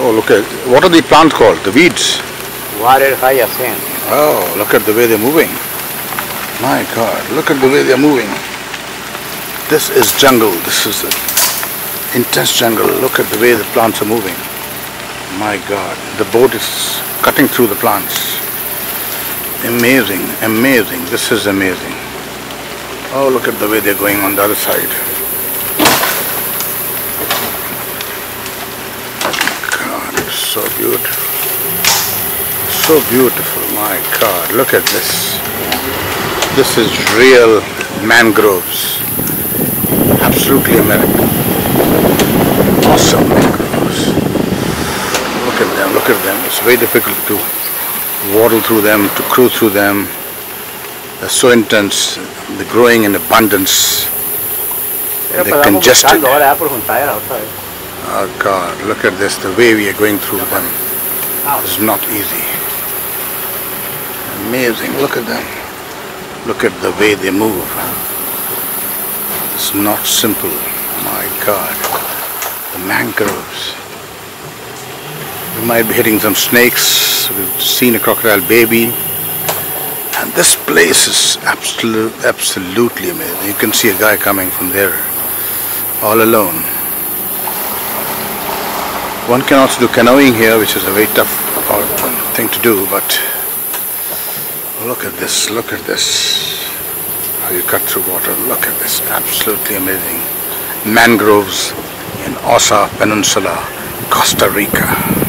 Oh, look at what are the plants called? The weeds. Water hyacinth. Oh, look at the way they're moving. My God, look at the way they're moving. This is jungle. This is intense jungle. Look at the way the plants are moving. My God, the boat is cutting through the plants. Amazing, amazing. This is amazing. Oh, look at the way they're going on the other side. God, it's so beautiful. So beautiful, my God. Look at this. This is real mangroves. Absolutely American. Awesome mangroves. Look at them, look at them. It's very difficult to waddle through them, to cruise through them. They're so intense. They're growing in abundance. They're congested. Oh God, look at this, the way we are going through them is not easy. Amazing, look at them. Look at the way they move. It's not simple, my God. The mangroves. We might be hitting some snakes, we've seen a crocodile baby. And this place is absolute, absolutely amazing. You can see a guy coming from there, all alone. One can also do canoeing here, which is a very tough thing to do, but look at this, look at this. How you cut through water, look at this, absolutely amazing. Mangroves in Osa Peninsula, Costa Rica.